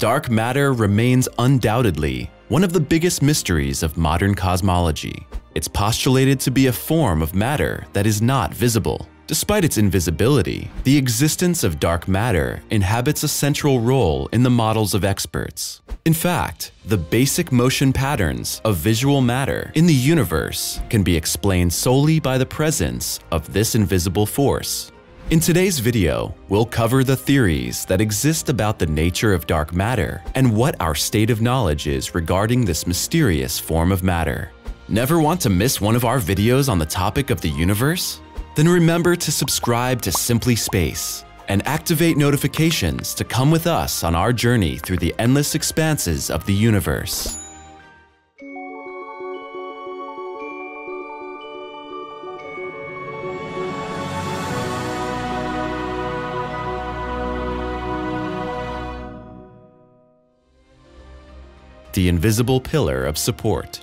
dark matter remains undoubtedly one of the biggest mysteries of modern cosmology. It's postulated to be a form of matter that is not visible. Despite its invisibility, the existence of dark matter inhabits a central role in the models of experts. In fact, the basic motion patterns of visual matter in the universe can be explained solely by the presence of this invisible force. In today's video, we'll cover the theories that exist about the nature of dark matter and what our state of knowledge is regarding this mysterious form of matter. Never want to miss one of our videos on the topic of the universe? Then remember to subscribe to Simply Space and activate notifications to come with us on our journey through the endless expanses of the universe. The invisible pillar of support.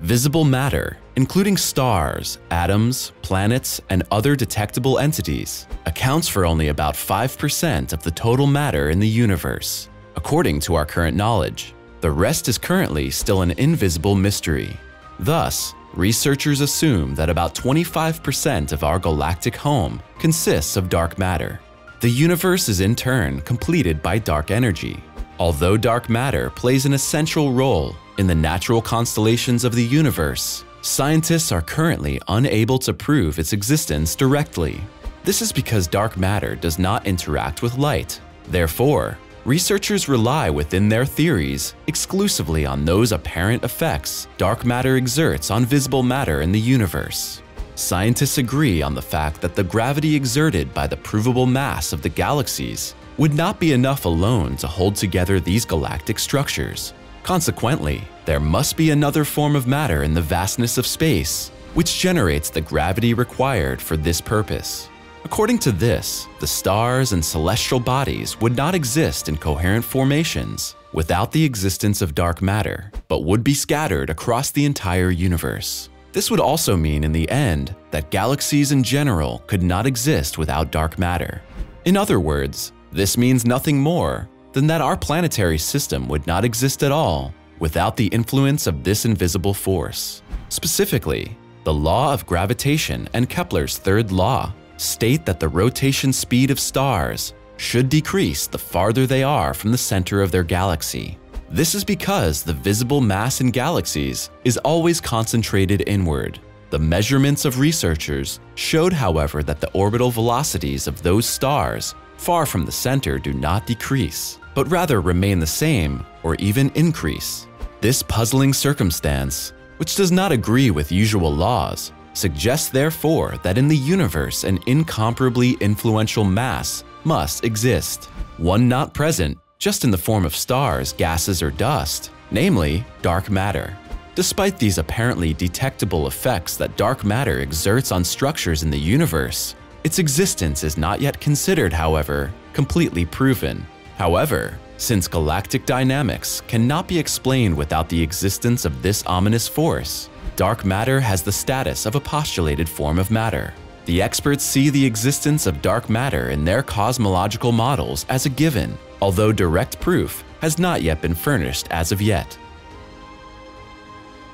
Visible matter, including stars, atoms, planets, and other detectable entities, accounts for only about 5% of the total matter in the universe, according to our current knowledge. The rest is currently still an invisible mystery. Thus, researchers assume that about 25% of our galactic home consists of dark matter. The universe is in turn completed by dark energy, Although dark matter plays an essential role in the natural constellations of the universe, scientists are currently unable to prove its existence directly. This is because dark matter does not interact with light. Therefore, researchers rely within their theories exclusively on those apparent effects dark matter exerts on visible matter in the universe. Scientists agree on the fact that the gravity exerted by the provable mass of the galaxies would not be enough alone to hold together these galactic structures. Consequently, there must be another form of matter in the vastness of space, which generates the gravity required for this purpose. According to this, the stars and celestial bodies would not exist in coherent formations without the existence of dark matter, but would be scattered across the entire universe. This would also mean in the end that galaxies in general could not exist without dark matter. In other words, this means nothing more than that our planetary system would not exist at all without the influence of this invisible force. Specifically, the law of gravitation and Kepler's third law state that the rotation speed of stars should decrease the farther they are from the center of their galaxy. This is because the visible mass in galaxies is always concentrated inward. The measurements of researchers showed, however, that the orbital velocities of those stars far from the center do not decrease, but rather remain the same or even increase. This puzzling circumstance, which does not agree with usual laws, suggests therefore that in the universe an incomparably influential mass must exist, one not present just in the form of stars, gases, or dust, namely dark matter. Despite these apparently detectable effects that dark matter exerts on structures in the universe, its existence is not yet considered, however, completely proven. However, since galactic dynamics cannot be explained without the existence of this ominous force, dark matter has the status of a postulated form of matter. The experts see the existence of dark matter in their cosmological models as a given, although direct proof has not yet been furnished as of yet.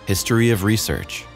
History of Research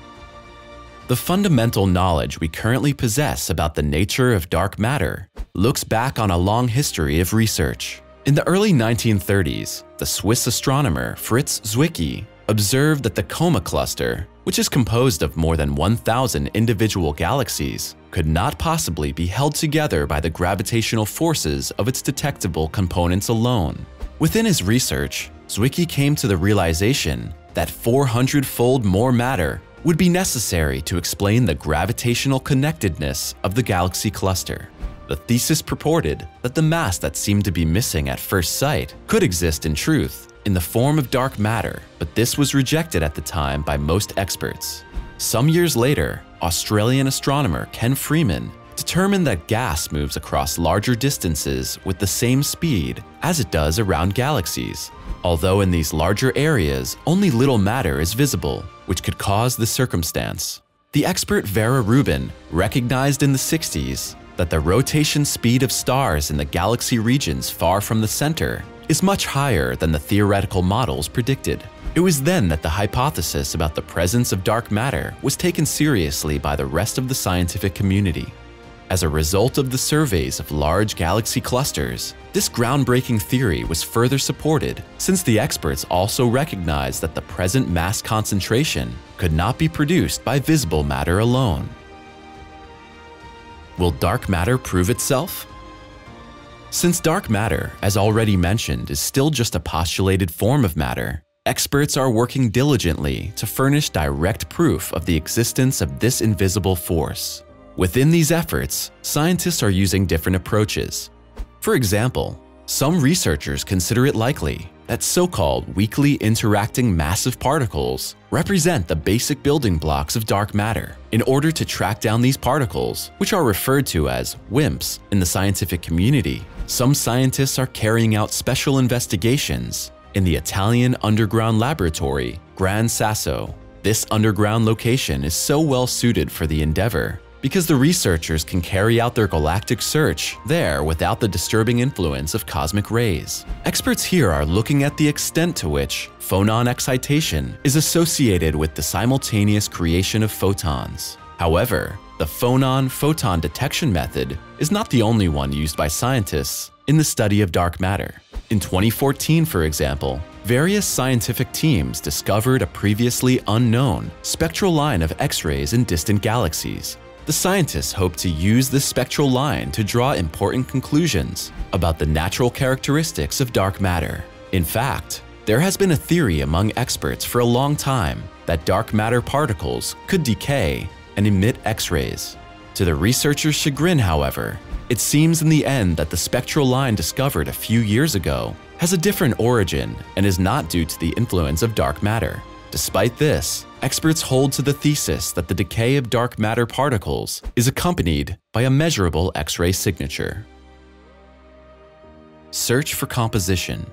the fundamental knowledge we currently possess about the nature of dark matter looks back on a long history of research. In the early 1930s, the Swiss astronomer Fritz Zwicky observed that the Coma cluster, which is composed of more than 1,000 individual galaxies, could not possibly be held together by the gravitational forces of its detectable components alone. Within his research, Zwicky came to the realization that 400-fold more matter would be necessary to explain the gravitational connectedness of the galaxy cluster. The thesis purported that the mass that seemed to be missing at first sight could exist in truth in the form of dark matter, but this was rejected at the time by most experts. Some years later, Australian astronomer Ken Freeman determined that gas moves across larger distances with the same speed as it does around galaxies, although in these larger areas only little matter is visible, which could cause the circumstance. The expert Vera Rubin recognized in the 60s that the rotation speed of stars in the galaxy regions far from the center is much higher than the theoretical models predicted. It was then that the hypothesis about the presence of dark matter was taken seriously by the rest of the scientific community. As a result of the surveys of large galaxy clusters, this groundbreaking theory was further supported since the experts also recognized that the present mass concentration could not be produced by visible matter alone. Will dark matter prove itself? Since dark matter, as already mentioned, is still just a postulated form of matter, experts are working diligently to furnish direct proof of the existence of this invisible force. Within these efforts, scientists are using different approaches. For example, some researchers consider it likely that so-called weakly interacting massive particles represent the basic building blocks of dark matter. In order to track down these particles, which are referred to as WIMPs in the scientific community, some scientists are carrying out special investigations in the Italian underground laboratory Gran Sasso. This underground location is so well suited for the endeavor because the researchers can carry out their galactic search there without the disturbing influence of cosmic rays. Experts here are looking at the extent to which phonon excitation is associated with the simultaneous creation of photons. However, the phonon-photon detection method is not the only one used by scientists in the study of dark matter. In 2014, for example, various scientific teams discovered a previously unknown spectral line of X-rays in distant galaxies. The scientists hope to use this spectral line to draw important conclusions about the natural characteristics of dark matter. In fact, there has been a theory among experts for a long time that dark matter particles could decay and emit X-rays. To the researchers' chagrin, however, it seems in the end that the spectral line discovered a few years ago has a different origin and is not due to the influence of dark matter. Despite this, experts hold to the thesis that the decay of dark matter particles is accompanied by a measurable X-ray signature. Search for composition.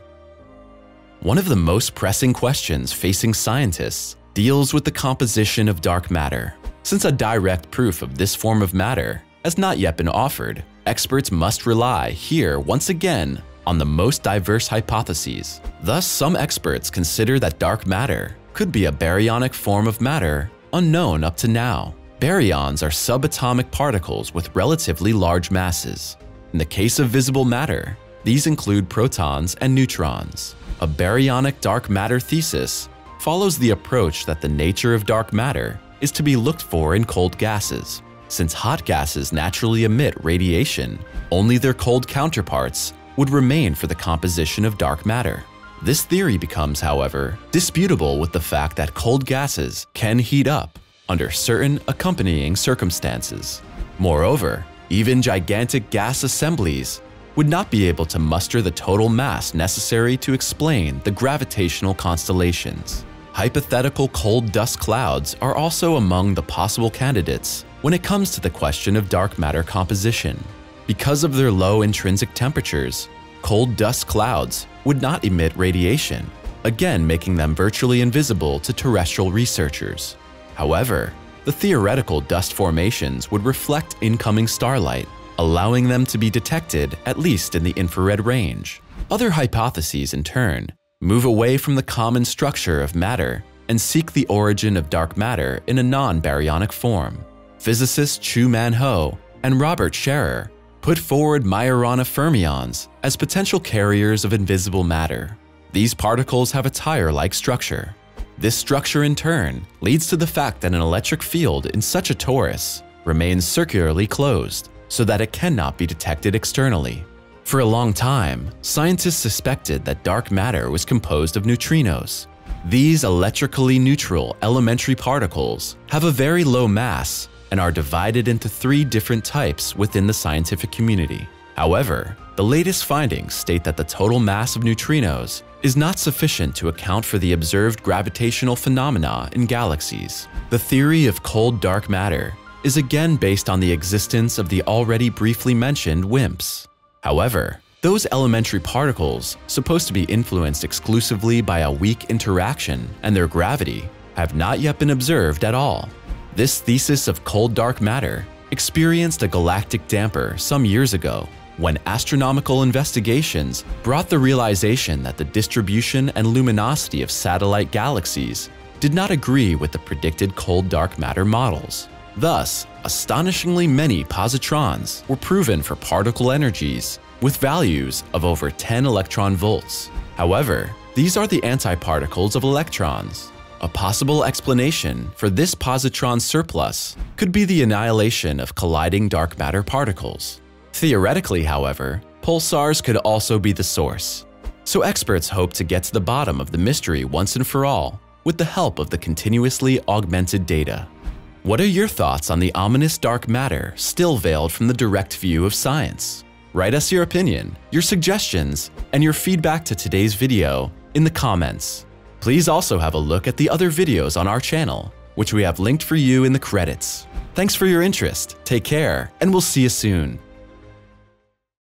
One of the most pressing questions facing scientists deals with the composition of dark matter. Since a direct proof of this form of matter has not yet been offered, experts must rely here once again on the most diverse hypotheses. Thus, some experts consider that dark matter could be a baryonic form of matter unknown up to now. Baryons are subatomic particles with relatively large masses. In the case of visible matter, these include protons and neutrons. A baryonic dark matter thesis follows the approach that the nature of dark matter is to be looked for in cold gases. Since hot gases naturally emit radiation, only their cold counterparts would remain for the composition of dark matter. This theory becomes, however, disputable with the fact that cold gases can heat up under certain accompanying circumstances. Moreover, even gigantic gas assemblies would not be able to muster the total mass necessary to explain the gravitational constellations hypothetical cold dust clouds are also among the possible candidates when it comes to the question of dark matter composition. Because of their low intrinsic temperatures, cold dust clouds would not emit radiation, again making them virtually invisible to terrestrial researchers. However, the theoretical dust formations would reflect incoming starlight, allowing them to be detected at least in the infrared range. Other hypotheses, in turn, move away from the common structure of matter and seek the origin of dark matter in a non-baryonic form. Physicists Chiu Man Ho and Robert Scherrer put forward Majorana fermions as potential carriers of invisible matter. These particles have a tire-like structure. This structure in turn leads to the fact that an electric field in such a torus remains circularly closed so that it cannot be detected externally. For a long time, scientists suspected that dark matter was composed of neutrinos. These electrically neutral elementary particles have a very low mass and are divided into three different types within the scientific community. However, the latest findings state that the total mass of neutrinos is not sufficient to account for the observed gravitational phenomena in galaxies. The theory of cold dark matter is again based on the existence of the already briefly mentioned WIMPs. However, those elementary particles, supposed to be influenced exclusively by a weak interaction and their gravity, have not yet been observed at all. This thesis of cold dark matter experienced a galactic damper some years ago. when astronomical investigations brought the realization that the distribution and luminosity of satellite galaxies did not agree with the predicted cold dark matter models. Thus, astonishingly many positrons were proven for particle energies with values of over 10 electron volts. However, these are the antiparticles of electrons. A possible explanation for this positron surplus could be the annihilation of colliding dark matter particles. Theoretically, however, pulsars could also be the source. So experts hope to get to the bottom of the mystery once and for all with the help of the continuously augmented data. What are your thoughts on the ominous dark matter still veiled from the direct view of science? Write us your opinion, your suggestions, and your feedback to today's video in the comments. Please also have a look at the other videos on our channel, which we have linked for you in the credits. Thanks for your interest, take care, and we'll see you soon.